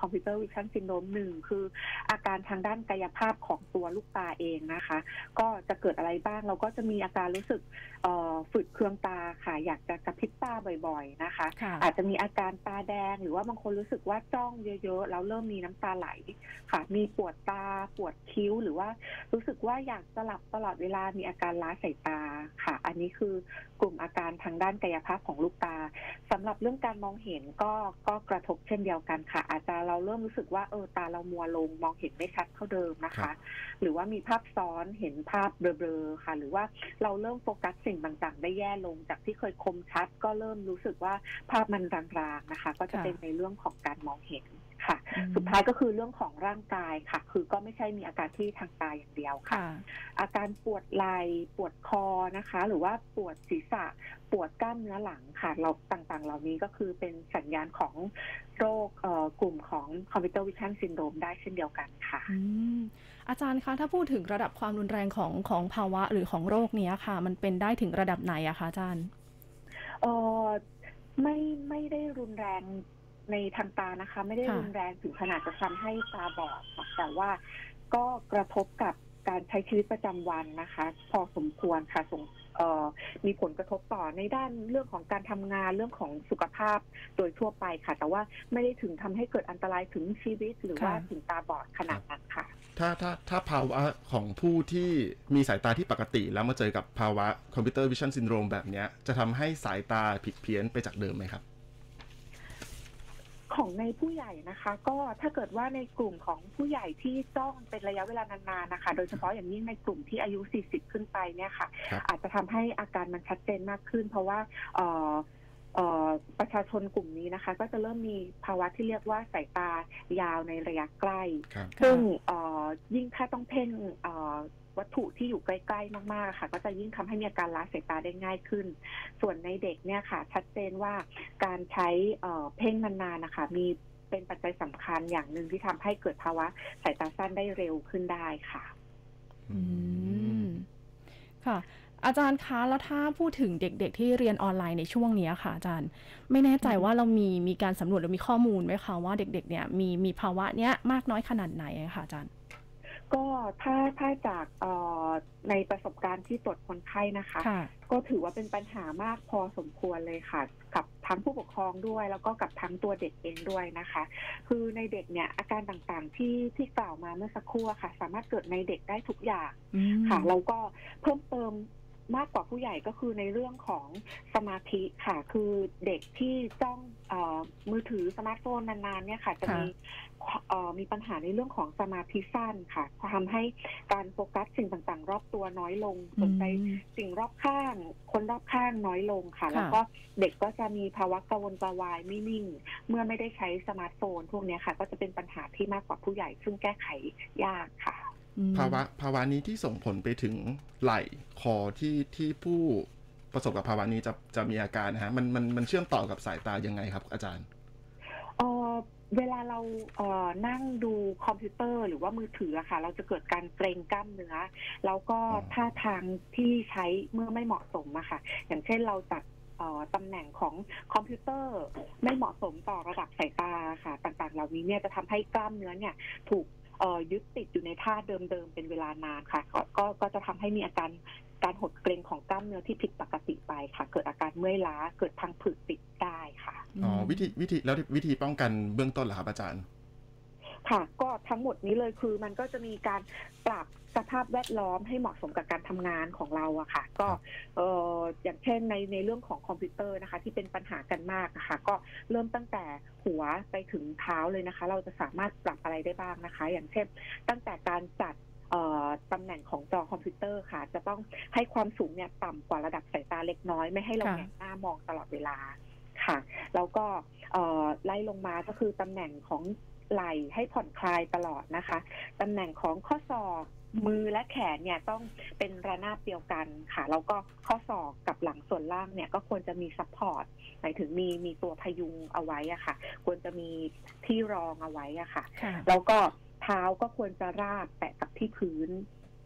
computer vision syndrome หนึ่งคืออาการทางด้านกายภาพของตัวลูกตาเองนะคะ ก็จะเกิดอะไรบ้างเราก็จะมีอาการรู้สึกฝืดเคืองตาค่ะ อยากจะกระพริบตาบ่อย ๆนะคะ อาจจะมีอาการตาแดงหรือว่าบางคนรู้สึกว่าจ้องเยอะๆแล้วเริ่มมีน้ำตาไหลค่ะ มีปวดตาปวดคิ้วหรือว่ารู้สึกว่าอยากหลับตลอดเวลามีอาการล้าสายตาค่ะ อันนี้คือกลุ่มอาการทางด้านกายภาพของลูกตาสำหรับเรื่องการมองเห็นก็ก็กระทบเช่นเดียวกันค่ะ อาจจะเราเริ่มรู้สึกว่าเออตาเรามัวลงมองเห็นไม่ชัดเท่าเดิมนะคะ หรือว่ามีภาพซ้อนเห็นภาพเบลอๆค่ะ หรือว่าเราเริ่มโฟกัสสิ่งต่างๆ ได้แย่ลงจากที่เคยคมชัด ก็เริ่มรู้สึกว่าภาพมันรางๆนะคะ ก็จะเป็นในเรื่องของการมองเห็น ค่ะ สุดท้ายก็คือเรื่องของร่างกายค่ะ คือก็ไม่ใช่มีอาการที่ทางตาอย่างเดียวค่ะ อาการปวดไหล่ปวดคอนะคะ หรือว่าปวดศีรษะปวดกล้ามเนื้อหลังค่ะ เราต่างๆ เหล่านี้ก็คือเป็นสัญญาณของโรคกลุ่มของ computer vision syndrome ได้เช่นเดียวกันค่ะอาจารย์คะถ้าพูดถึงระดับความรุนแรงของของภาวะหรือของโรคนี้ค่ะ มันเป็นได้ถึงระดับไหนอะคะอาจารย์เออไม่ไม่ได้รุนแรง ในทางตานะคะ ไม่ได้รุนแรงถึงขนาดจะทำให้ตาบอดแต่ว่าก็กระทบกับการใช้ชีวิตประจำวันนะคะ พอสมควรค่ะส่งมีผลกระทบต่อในด้านเรื่องของการทำงานเรื่องของสุขภาพโดยทั่วไปค่ะ แต่ว่าไม่ได้ถึงทำให้เกิดอันตรายถึงชีวิตหรือว่าถึงตาบอดขนาดนั้นค่ะ ถ้าถ้าถ้าภาวะของผู้ที่มีสายตาที่ปกติ แล้วมาเจอกับภาวะ computer vision syndrome แบบนี้จะทำให้สายตาผิดเพี้ยนไปจากเดิมไหมครับ ของในผู้ใหญ่นะคะ ก็ถ้าเกิดว่าในกลุ่มของผู้ใหญ่ที่จ้องเป็นระยะเวลานานๆนะคะ โดยเฉพาะอย่างยิ่งในกลุ่มที่อายุ 40 ขึ้นไปเนี่ยค่ะ อาจจะทำให้อาการมันชัดเจนมากขึ้น เพราะว่าประชาชนกลุ่มนี้นะคะ ก็จะเริ่มมีภาวะที่เรียกว่าสายตายาวในระยะใกล้ ซึ่งยิ่งถ้าต้องเพ่ง วัตถุที่อยู่ใกล้ๆมากๆค่ะ ก็จะยิ่งทำให้มีอาการล้าสายตาได้ง่ายขึ้น ส่วนในเด็กเนี่ยค่ะ ชัดเจนว่าการใช้เพ่งนานๆนะคะ มีเป็นปัจจัยสำคัญอย่างหนึ่งที่ทำให้เกิดภาวะสายตาสั้นได้เร็วขึ้นได้ค่ะ อืมค่ะ อาจารย์คะแล้วถ้าพูดถึงเด็กๆ ที่เรียนออนไลน์ในช่วงนี้ค่ะ อาจารย์ ไม่แน่ใจว่าเรามีมีการสำรวจหรือมีข้อมูลไหมคะว่าเด็ก ๆ เนี่ยมีมีภาวะเนี้ยมากน้อยขนาดไหนคะอาจารย์ ก็ถ้าถ้าจากในประสบการณ์ที่ตรวจคนไข้นะคะ ก็ถือว่าเป็นปัญหามากพอสมควรเลยค่ะ กับทั้งผู้ปกครองด้วย แล้วก็กับทั้งตัวเด็กเองด้วยนะคะ คือในเด็กเนี่ยอาการต่างๆที่ที่กล่าวมาเมื่อสักครู่ค่ะ สามารถเกิดในเด็กได้ทุกอย่างค่ะแล้วก็เพิ่มเติม มากกว่าผู้ใหญ่ก็คือในเรื่องของสมาธิค่ะ คือเด็กที่จ้องอมือถือสมาร์ทโฟนนานๆเนี่ยค่ะ จะมีมีปัญหาในเรื่องของสมาธิสั้นค่ะทำให้การโฟกัสสิ่งต่างๆ รอบตัวน้อยลงสนใจสิ่งรอบข้าง คนรอบข้างน้อยลงค่ะ แล้วก็เด็กก็จะมีภาวะกังวลกระวายไม่นิ่ง เมื่อไม่ได้ใช้สมาร์ทโฟน พวกนี้ค่ะ ก็จะเป็นปัญหาที่มากกว่าผู้ใหญ่ซึ่งแก้ไขยากค่ะ ภาวะภาวะนี้ที่ส่งผลไปถึงไหล่คอที่ที่ผู้ประสบกับภาวะนี้จะจะมีอาการนะฮะมันมันมันเชื่อมต่อกับสายตายังไงครับ อาจารย์เออเวลาเราเอ่อนั่งดูคอมพิวเตอร์หรือว่ามือถืออะค่ะ เราจะเกิดการเกรงกล้ามเนื้อ แล้วก็ท่าทางที่ใช้เมื่อไม่เหมาะสมอะค่ะ อย่างเช่นเราจัดตำแหน่งของคอมพิวเตอร์ไม่เหมาะสมต่อระดับสายตาค่ะ ต่างๆ เหล่านี้เนี่ยจะทำให้กล้ามเนื้อเนี่ย ถูก ยึดติดอยู่ในท่าเดิมๆเป็นเวลานานค่ะ ก็ก็จะทำให้มีอาการการหดเกร็งของกล้ามเนื้อที่ผิดปกติไปค่ะ เกิดอาการเมื่อยล้าเกิดพังผืดติดได้ค่ะอ๋อวิธีวิธีแล้ววิธีป้องกันเบื้องต้นเหรอครับอาจารย์ ค่ะ ก็ทั้งหมดนี้เลยคือมันก็จะมีการปรับสภาพแวดล้อมให้เหมาะสมกับการทำงานของเราอะค่ะ ก็เอออย่างเช่นในในเรื่องของคอมพิวเตอร์นะคะ ที่เป็นปัญหากันมากนะคะก็เริ่มตั้งแต่หัวไปถึงเท้าเลยนะคะ เราจะสามารถปรับอะไรได้บ้างนะคะ อย่างเช่น ตั้งแต่การจัดตำแหน่งของจอคอมพิวเตอร์ค่ะ จะต้องให้ความสูงเนี่ยต่ำกว่าระดับสายตาเล็กน้อยไม่ให้เราแหงนหน้ามองตลอดเวลาค่ะ แล้วก็ไล่ลงมาก็คือตำแหน่งของ ไหล่ให้ผ่อนคลายตลอดนะคะตำแหน่งของข้อศอกมือและแขนเนี่ยต้องเป็นระนาบเดียวกันค่ะ แล้วก็ข้อศอกกับหลังส่วนล่างเนี่ยก็ควรจะมี support หมายถึงมีมีตัวพยุงเอาไว้อะค่ะ ควรจะมีที่รองเอาไว้อะค่ะ แล้วก็เท้าก็ควรจะราบแตะกับที่พื้น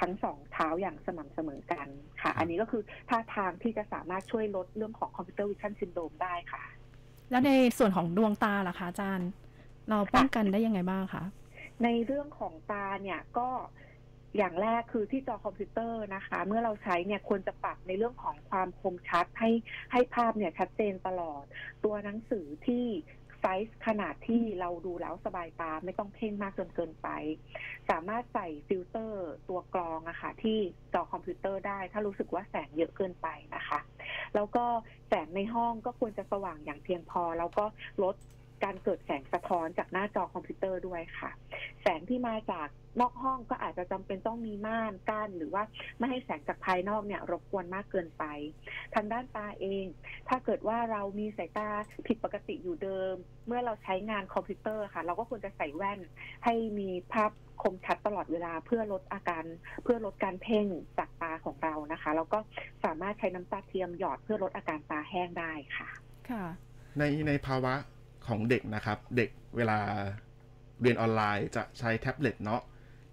ทั้งสองเท้าอย่างสม่ำเสมอกันค่ะ อันนี้ก็คือท่าทางที่จะสามารถช่วยลดเรื่องของ computer vision syndrome ได้ค่ะ แล้วในส่วนของดวงตาล่ะคะอาจารย์ เราป้องกันได้ยังไงบ้างคะในเรื่องของตาเนี่ยก็อย่างแรกคือที่จอคอมพิวเตอร์นะคะ เมื่อเราใช้เนี่ยควรจะปรับในเรื่องของความคมชัดให้ให้ภาพเนี่ยชัดเจนตลอด ตัวหนังสือที่ไซส์ขนาดที่เราดูแล้วสบายตาไม่ต้องเพ่งมากจนเกินไป สามารถใส่ฟิลเตอร์ตัวกรองอะค่ะ ที่จอคอมพิวเตอร์ได้ ถ้ารู้สึกว่าแสงเยอะเกินไปนะคะ แล้วก็แสงในห้องก็ควรจะสว่างอย่างเพียงพอ แล้วก็ลด การเกิดแสงสะท้อนจากหน้าจอคอมพิวเตอร์ด้วยค่ะ แสงที่มาจากนอกห้องก็อาจจะจำเป็นต้องมีม่านกั้นหรือว่าไม่ให้แสงจากภายนอกเนี่ย รบกวนมากเกินไป ทางด้านตาเอง ถ้าเกิดว่าเรามีสายตาผิดปกติอยู่เดิม เมื่อเราใช้งานคอมพิวเตอร์ค่ะ เราก็ควรจะใส่แว่น ให้มีภาพคมชัดตลอดเวลาเพื่อลดอาการ เพื่อลดการเพ่งจากตาของเรานะคะ แล้วก็สามารถใช้น้ำตาเทียมหยอดเพื่อลดอาการตาแห้งได้ค่ะ ค่ะ ในในภาวะ ของเด็กนะครับ เด็กเวลาเรียนออนไลน์จะใช้แท็บเล็ตเนาะ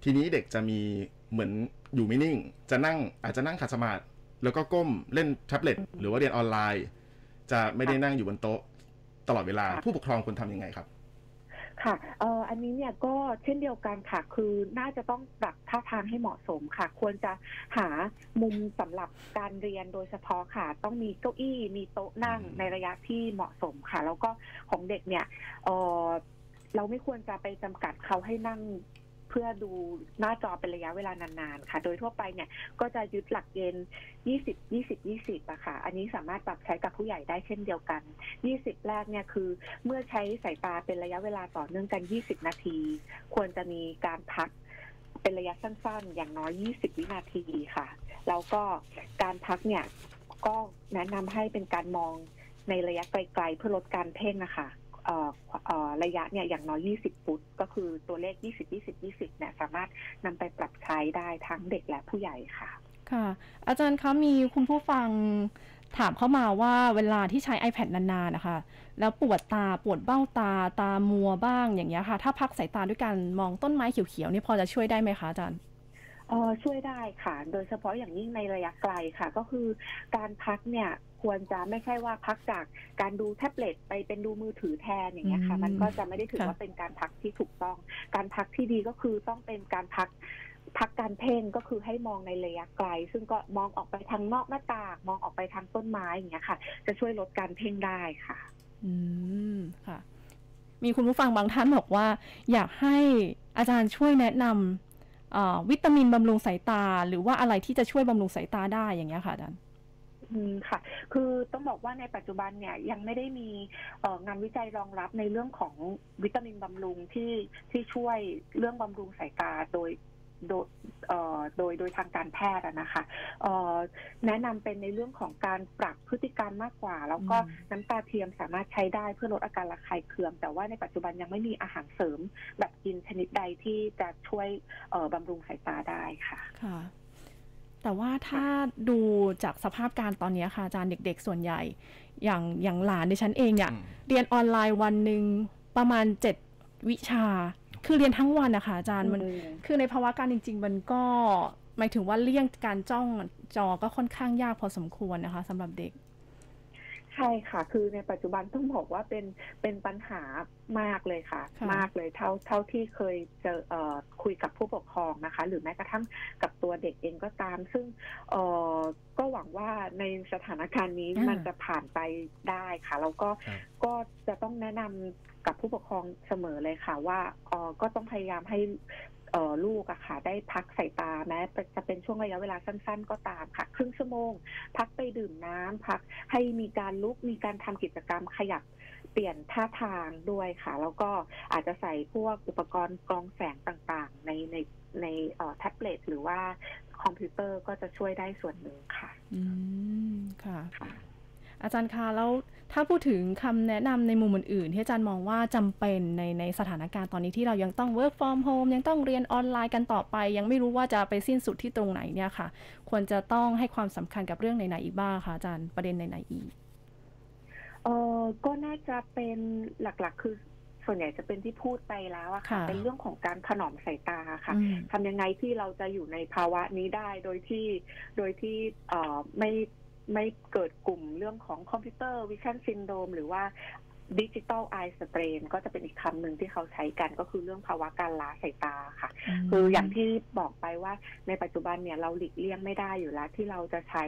ทีนี้เด็กจะมีเหมือนอยู่ไม่นิ่ง จะนั่งอาจจะนั่งขัดสมาธิแล้วก็ก้มเล่นแท็บเล็ตหรือว่าเรียนออนไลน์ จะไม่ได้นั่งอยู่บนโต๊ะตลอดเวลาผู้ปกครองควรทำยังไงครับ ค่ะเอ่ออันนี้เนี่ยก็เช่นเดียวกันค่ะ คือน่าจะต้องปรับท่าทางให้เหมาะสมค่ะ ควรจะหามุมสำหรับการเรียนโดยเฉพาะค่ะ ต้องมีเก้าอี้มีโต๊ะนั่งอืมในระยะที่เหมาะสมค่ะ แล้วก็ของเด็กเนี่ยเอ่อเราไม่ควรจะไปจำกัดเขาให้นั่งเพื่อดูหน้าจอเป็นระยะเวลานานๆ ค่ะ โดยทั่วไปเนี่ยก็จะยึดหลักเกณฑ์ 20 20 20อะค่ะ อันนี้สามารถปรับใช้กับผู้ใหญ่ได้เช่นเดียวกัน 20 แรกเนี่ยคือ เมื่อใช้สายตาเป็นระยะเวลาต่อเนื่องกัน 20 นาที ควรจะมีการพักเป็นระยะสั้นๆ อย่างน้อย 20 วินาทีค่ะ แล้วก็การพักเนี่ยก็แนะนำให้เป็นการมองในระยะไกลๆเพื่อลดการเพ่งนะคะ ระยะเนี่ยอย่างน้อย 20 ฟุต ก็คือตัวเลข 20 20 20 เนี่ยสามารถนำไปปรับใช้ได้ทั้งเด็กและผู้ใหญ่ค่ะ ค่ะ อาจารย์คะมีคุณผู้ฟังถามเข้ามาว่าเวลาที่ใช้ iPad นานๆนะคะ แล้วปวดตาปวดเบ้าตาตามัวบ้างอย่างเงี้ยค่ะ ถ้าพักสายตาด้วยการมองต้นไม้เขียวๆนี่พอจะช่วยได้ไหมคะอาจารย์เออช่วยได้ค่ะ โดยเฉพาะอย่างยิ่งในระยะไกลค่ะ ก็คือการพักเนี่ย ควรจะไม่ใช่ว่าพักจากการดูแท็บเล็ตไปเป็นดูมือถือแทนอย่างเงี้ยค่ะอืมมันก็จะไม่ได้ถือค่ะว่าเป็นการพักที่ถูกต้อง การพักที่ดีก็คือต้องเป็นการพักพักการเพ่งก็คือให้มองในระยะไกล ซึ่งก็มองออกไปทางนอกหน้าต่างมองออกไปทางต้นไม้อย่างเงี้ยค่ะ จะช่วยลดการเพ่งได้ค่ะ อืมค่ะ มีคุณผู้ฟังบางท่านบอกว่า อยากให้อาจารย์ช่วยแนะนำเอ่อวิตามินบำรุงสายตา หรือว่าอะไรที่จะช่วยบำรุงสายตาได้อย่างเงี้ยค่ะอาจารย์ อืมค่ะ คือต้องบอกว่าในปัจจุบันเนี่ยยังไม่ได้มีเอ่องานวิจัยรองรับในเรื่องของวิตามินบำรุงที่ที่ช่วยเรื่องบำรุงสายตาโดยโดยเอ่อโดยโดยทางการแพทย์อะนะคะเอ่อแนะนำเป็นในเรื่องของการปรับพฤติกรรมมากกว่า แล้วก็อืม น้ำตาเทียมสามารถใช้ได้เพื่อลดอาการระคายเคือง แต่ว่าในปัจจุบันยังไม่มีอาหารเสริมแบบกินชนิดใดที่จะช่วยเอ่อบำรุงสายตาได้ค่ะ ค่ะ แต่ว่าถ้าดูจากสภาพการตอนเนี้ยค่ะอาจารย์เด็ก ๆ ส่วนใหญ่ อย่างอย่างหลานดิฉันเองเนี่ยอืมเรียนออนไลน์วันหนึ่งประมาณเจ็ดวิชา คือเรียนทั้งวันนะคะอาจารย์มันอืมคือในภาวะการจริง ๆ มันก็หมายถึงว่าเลี่ยงการจ้องจอก็ค่อนข้างยากพอสมควรนะคะสำหรับเด็ก ใช่ค่ะ คือในปัจจุบันต้องบอกว่าเป็นเป็นปัญหามากเลยค่ะ ค่ะมากเลยเท่าเท่าที่เคยเจอเอ่อคุยกับผู้ปกครองนะคะ หรือแม้กระทั่งกับตัวเด็กเองก็ตาม ซึ่งเอ่อก็หวังว่าในสถานการณ์นี้อ่ามัมันจะผ่านไปได้ค่ะแล้วก็ครับ ก็จะต้องแนะนำกับผู้ปกครองเสมอเลยค่ะ ว่าเอ่อก็ต้องพยายามให้เอ่อ ลูกอะค่ะ ได้พักสายตาแม้จะเป็นช่วงระยะเวลาสั้น ๆ ก็ตามค่ะ ครึ่งชั่วโมง พักไปดื่มน้ำพักให้มีการลุกมีการทำกิจกรรมขยับเปลี่ยนท่าทางด้วยค่ะ แล้วก็อาจจะใส่พวกอุปกรณ์กรองแสงต่างๆ ในในในเอ่อแท็บเล็ตหรือว่าคอมพิวเตอร์ก็จะช่วยได้ส่วนหนึ่งค่ะ อืม ค่ะค่ะ อาจารย์คะแล้วถ้าพูดถึงคำแนะนำในมุมอื่นๆ ที่อาจารย์มองว่าจำเป็นในในสถานการณ์ตอนนี้ที่เรายังต้อง work from home ยังต้องเรียนออนไลน์กันต่อไป ยังไม่รู้ว่าจะไปสิ้นสุดที่ตรงไหนเนี่ยค่ะ ควรจะต้องให้ความสำคัญกับเรื่องไหนๆอีกบ้างคะอาจารย์ประเด็นไหนๆอีกเออก็น่าจะเป็นหลักๆ คือส่วนใหญ่จะเป็นที่พูดไปแล้วอะค่ะค่ะเป็นเรื่องของการถนอมสายตาค่ะอืมทำยังไงที่เราจะอยู่ในภาวะนี้ได้โดยที่โดยที่เอ่อไม่ ไม่เกิดกลุ่มเรื่องของ computer vision syndrome หรือว่า digital eye strain ก็จะเป็นอีกคำหนึ่งที่เขาใช้กันก็คือเรื่องภาวะการล้าสายตาค่ะ คืออย่างที่บอกไปว่าในปัจจุบันเนี่ยเราหลีกเลี่ยงไม่ได้อยู่แล้ว ที่เราจะใช้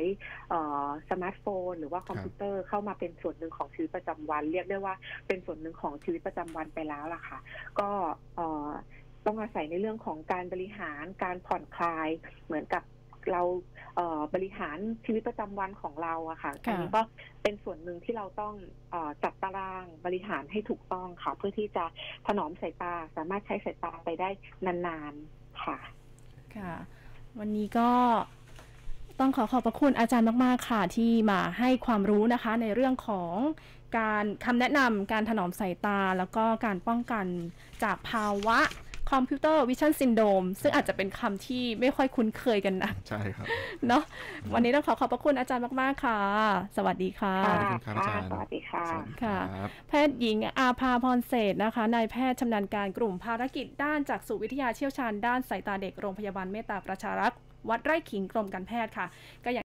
สมาร์ทโฟน หรือว่าคอมพิวเตอร์เข้ามาเป็นส่วนหนึ่งของชีวิตประจำวัน เรียกได้ว่าเป็นส่วนหนึ่งของชีวิตประจำวันไปแล้วล่ะค่ะ ก็ต้องอาศัยในเรื่องของการบริหารการผ่อนคลายเหมือนกับ เราบริหารชีวิตประจำวันของเราอะค่ะอันนี้ก็เป็นส่วนหนึ่งที่เราต้องอจัดตารางบริหารให้ถูกต้องค่ะ เพื่อที่จะถนอมสายตาสามารถใช้สายตาไปได้นานๆค่ะ ค่ะ วันนี้ก็ต้องขอขอบพระคุณอาจารย์มากๆค่ะ ที่มาให้ความรู้นะคะ ในเรื่องของการคำแนะนำการถนอมสายตา แล้วก็การป้องกันจากภาวะ computer vision syndrome ซึ่งอาจจะเป็นคำที่ไม่ค่อยคุ้นเคยกันนะ ใช่ครับ เนาะวันนี้ต้องขอขอบพระคุณอาจารย์มาก ๆ ค่ะ สวัสดีค่ะขอบคุณครับอาจารย์สวัสดีค่ะค่ะ แพทย์หญิงอาภาพรเศษนะคะนายแพทย์ชำนาญการกลุ่มภารกิจด้านจักษุวิทยาเชี่ยวชาญด้านสายตาเด็กโรงพยาบาลเมตตาประชารักษ์วัดไร่ขิงกรมการแพทย์ค่ะก็อย่าง